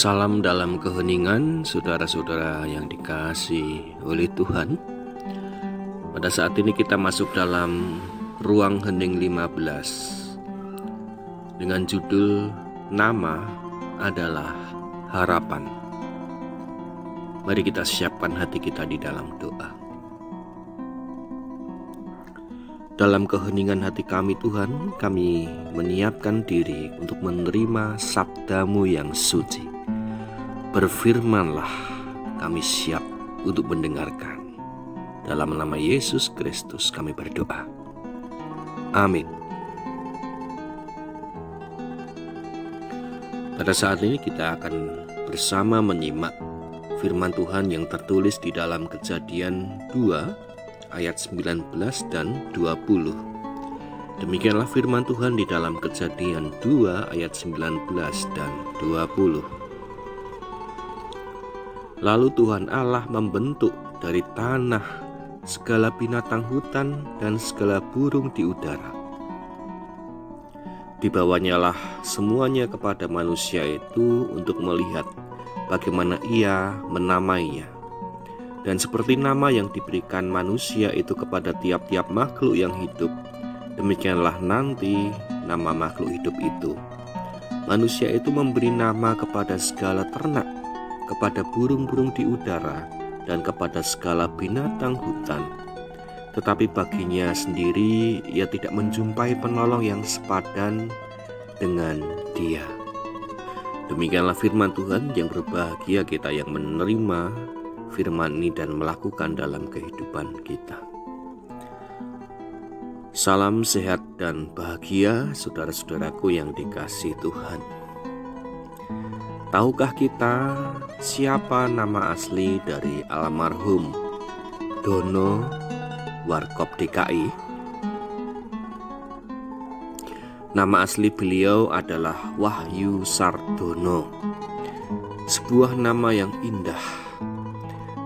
Salam dalam keheningan, saudara-saudara yang dikasih oleh Tuhan. Pada saat ini kita masuk dalam ruang hening 15 dengan judul Nama adalah Harapan. Mari kita siapkan hati kita di dalam doa. Dalam keheningan hati kami Tuhan, kami menyiapkan diri untuk menerima sabdamu yang suci berfirmanlah kami siap untuk mendengarkan. Dalam nama Yesus Kristus kami berdoa. Amin. Pada saat ini kita akan bersama menyimak firman Tuhan yang tertulis di dalam Kejadian 2 ayat 19 dan 20. Demikianlah firman Tuhan di dalam Kejadian 2 ayat 19 dan 20. Lalu Tuhan Allah membentuk dari tanah segala binatang hutan dan segala burung di udara. Dibawanyalah semuanya kepada manusia itu untuk melihat bagaimana ia menamainya. Dan seperti nama yang diberikan manusia itu kepada tiap-tiap makhluk yang hidup, demikianlah nanti nama makhluk hidup itu. Manusia itu memberi nama kepada segala ternak kepada burung-burung di udara, dan kepada segala binatang hutan. Tetapi baginya sendiri ia tidak menjumpai penolong yang sepadan dengan dia. Demikianlah firman Tuhan yang berbahagia kita yang menerima firman ini dan melakukan dalam kehidupan kita. Salam sehat dan bahagia saudara-saudaraku yang dikasih Tuhan. Tahukah kita siapa nama asli dari almarhum Dono Warkop DKI? Nama asli beliau adalah Wahyu Sardono. Sebuah nama yang indah.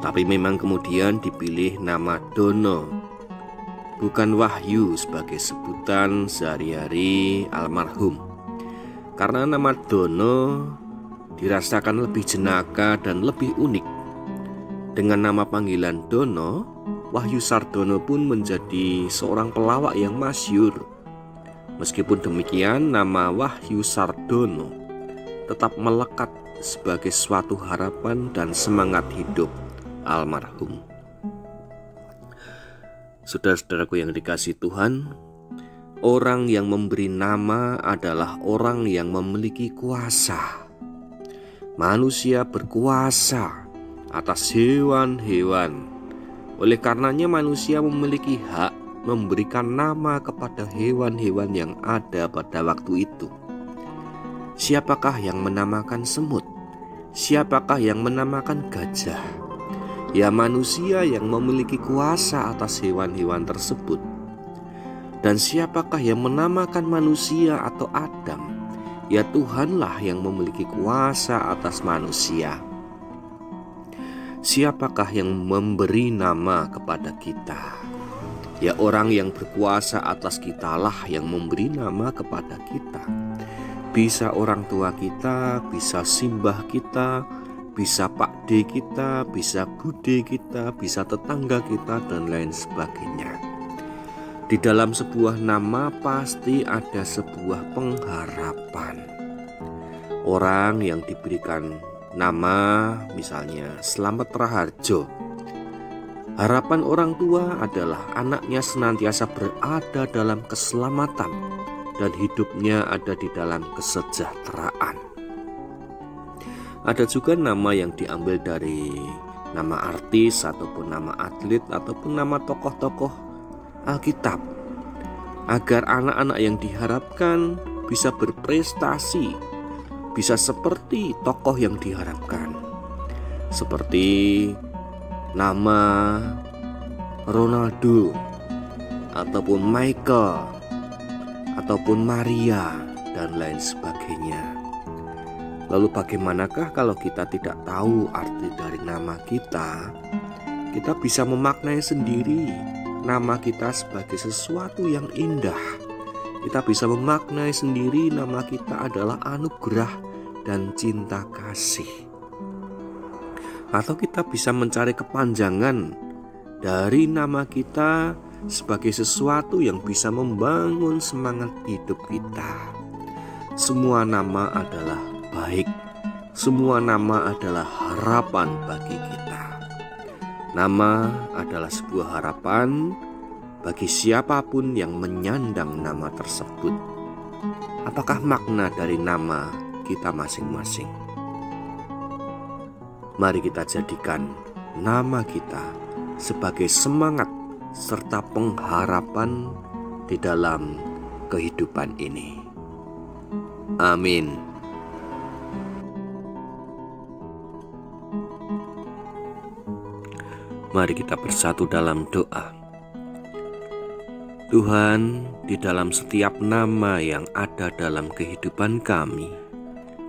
Tapi memang kemudian dipilih nama Dono bukan Wahyu sebagai sebutan sehari-hari almarhum. Karena nama Dono dirasakan lebih jenaka dan lebih unik. Dengan nama panggilan Dono, Wahyu Sardono pun menjadi seorang pelawak yang masyur. Meskipun demikian, nama Wahyu Sardono tetap melekat sebagai suatu harapan dan semangat hidup almarhum. Saudara-saudaraku yang dikasih Tuhan, orang yang memberi nama adalah orang yang memiliki kuasa manusia berkuasa atas hewan-hewan. Oleh karenanya manusia memiliki hak memberikan nama kepada hewan-hewan yang ada pada waktu itu. Siapakah yang menamakan semut? Siapakah yang menamakan gajah? Ya manusia yang memiliki kuasa atas hewan-hewan tersebut. Dan siapakah yang menamakan manusia atau Adam? Ya Tuhanlah yang memiliki kuasa atas manusia. Siapakah yang memberi nama kepada kita? Ya orang yang berkuasa atas kitalah yang memberi nama kepada kita. Bisa orang tua kita, bisa simbah kita, bisa pak D kita, bisa bude kita, bisa tetangga kita dan lain sebagainya. Di dalam sebuah nama pasti ada sebuah pengharapan. Orang yang diberikan nama misalnya Selamat Raharjo. Harapan orang tua adalah anaknya senantiasa berada dalam keselamatan dan hidupnya ada di dalam kesejahteraan. Ada juga nama yang diambil dari nama artis ataupun nama atlet ataupun nama tokoh-tokoh Alkitab agar anak-anak yang diharapkan bisa berprestasi, bisa seperti tokoh yang diharapkan, seperti nama Ronaldo ataupun Michael ataupun Maria dan lain sebagainya. Lalu bagaimanakah kalau kita tidak tahu arti dari nama kita? Kita bisa memaknai sendiri nama kita sebagai sesuatu yang indah. Kita bisa memaknai sendiri nama kita adalah anugerah dan cinta kasih. Atau kita bisa mencari kepanjangan dari nama kita sebagai sesuatu yang bisa membangun semangat hidup kita. Semua nama adalah baik, semua nama adalah harapan bagi kita. Nama adalah sebuah harapan bagi siapa pun yang menyandang nama tersebut. Apakah makna dari nama kita masing-masing? Mari kita jadikan nama kita sebagai semangat serta pengharapan di dalam kehidupan ini. Amin. Mari kita bersatu dalam doa. Tuhan, di dalam setiap nama yang ada dalam kehidupan kami,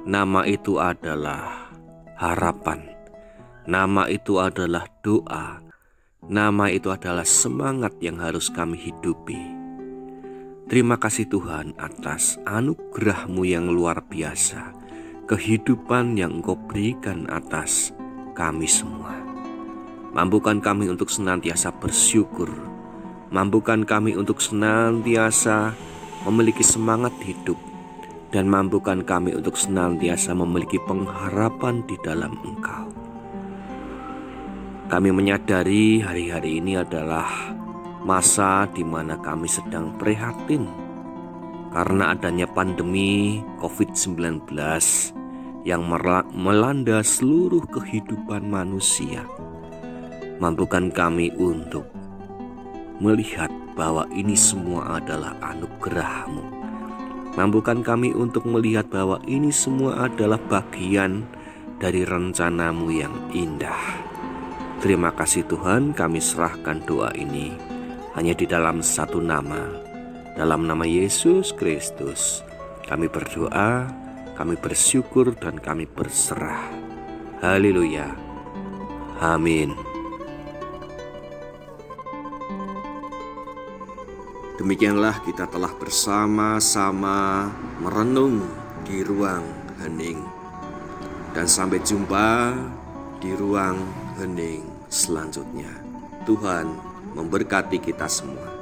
nama itu adalah harapan, nama itu adalah doa, nama itu adalah semangat yang harus kami hidupi. Terima kasih Tuhan atas anugerah-Mu yang luar biasa, kehidupan yang Engkau berikan atas kami semua. Mampukan kami untuk senantiasa bersyukur Mampukan kami untuk senantiasa memiliki semangat hidup dan mampukan kami untuk senantiasa memiliki pengharapan di dalam Engkau. Kami menyadari hari-hari ini adalah masa di mana kami sedang prihatin karena adanya pandemi COVID-19 yang melanda seluruh kehidupan manusia. Mampukan kami untuk melihat bahwa ini semua adalah anugerahmu. Mampukan kami untuk melihat bahwa ini semua adalah bagian dari rencanamu yang indah. Terima kasih Tuhan kami serahkan doa ini hanya di dalam satu nama. Dalam nama Yesus Kristus kami berdoa, kami bersyukur dan kami berserah. Haleluya. Amin. Demikianlah kita telah bersama-sama merenung di ruang hening. Dan sampai jumpa di ruang hening selanjutnya. Tuhan memberkati kita semua.